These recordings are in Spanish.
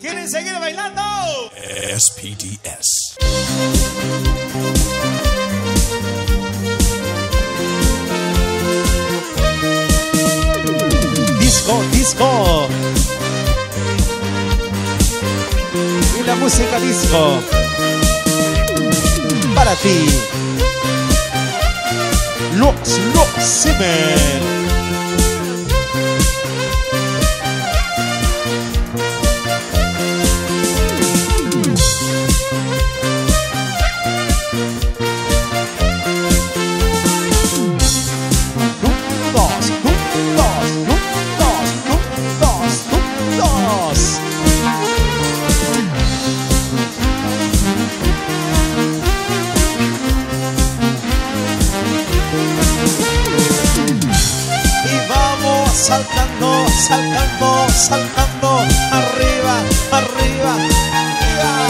¿Quieren seguir bailando? SPDS. Disco, disco. Y la música disco. Para ti. Los, los, Semen. Saltando, saltando, arriba, arriba, arriba.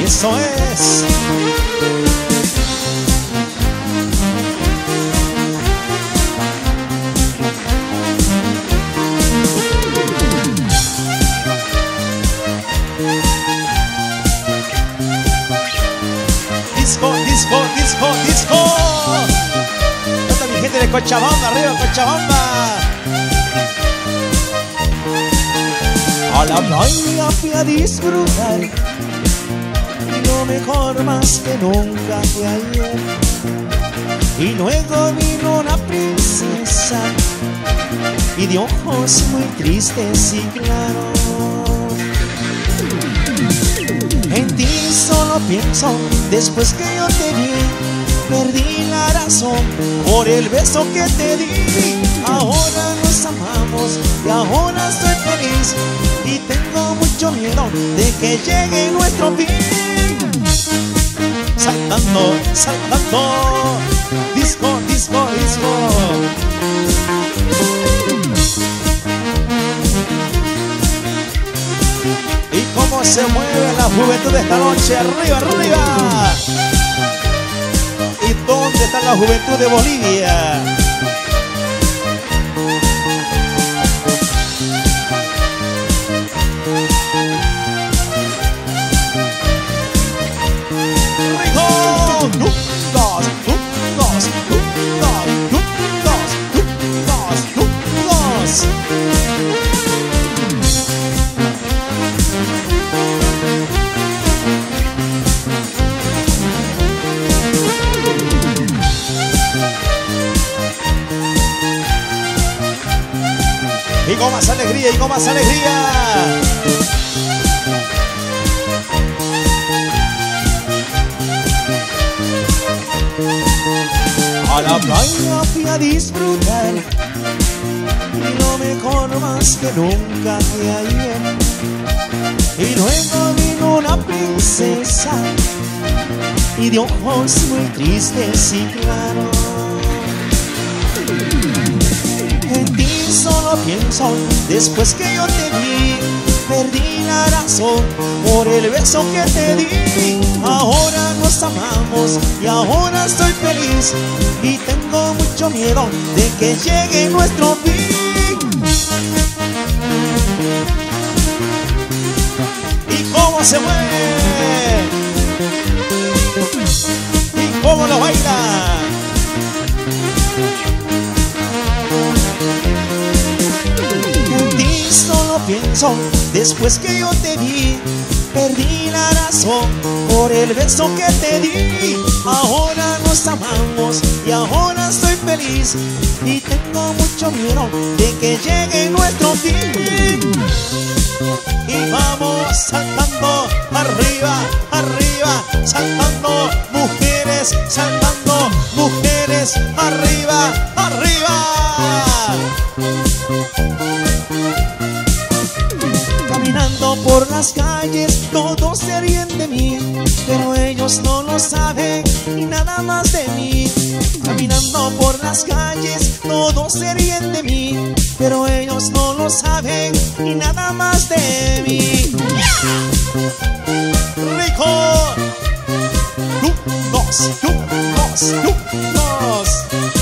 Y eso es. Cochabamba, arriba Cochabamba. A la playa fui a disfrutar y lo mejor más que nunca fue ayer. Y luego vino una princesa y de ojos muy tristes y claros. En ti solo pienso después que yo te vi. Perdí la razón por el beso que te di. Ahora nos amamos y ahora estoy feliz. Y tengo mucho miedo de que llegue nuestro fin. Saltando, saltando. Disco, disco, disco. Y cómo se mueve la juventud de esta noche, arriba, arriba. ¿Y dónde está la juventud de Bolivia? Y con más alegría, y con más alegría. A la playa fui a disfrutar y lo mejor más que nunca fue ayer. Y luego vino una princesa y de ojos muy tristes y claros. Solo pienso después que yo te vi. Perdí la razón por el beso que te di. Ahora nos amamos y ahora estoy feliz. Y tengo mucho miedo de que llegue nuestro fin. ¿Y cómo se mueve? ¿Y cómo lo baila? Después que yo te vi. Perdí la razón por el beso que te di. Ahora nos amamos y ahora estoy feliz. Y tengo mucho miedo de que llegue nuestro fin. Y vamos saltando arriba, arriba, saltando Caminando por las calles, todos se ríen de mí, pero ellos no lo saben y nada más de mí. Caminando por las calles, todos se ríen de mí, pero ellos no lo saben y nada más de mí. México. Un, dos, un, dos, un, dos.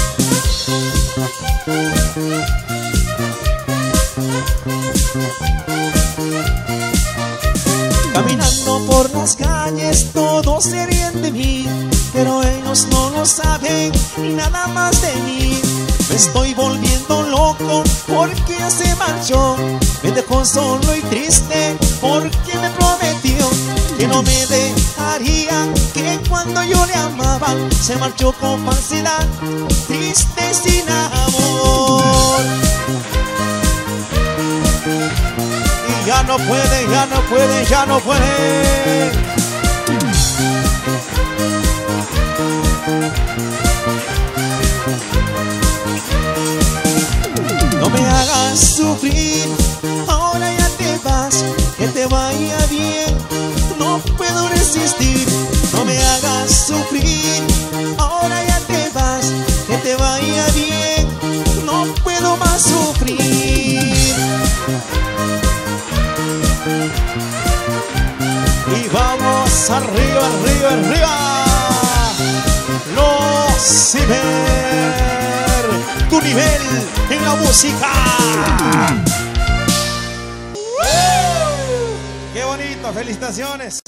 No lo saben y nada más de mí. Me estoy volviendo loco porque se marchó, me dejó solo y triste porque me prometió que no me dejaría, que cuando yo le amaba se marchó con falsedad, triste sin amor. Y ya no puede, ya no puede, ya no puede. Arriba, arriba, arriba. Los Ciber, tu nivel en la música. ¡Qué bonito! ¡Felicitaciones!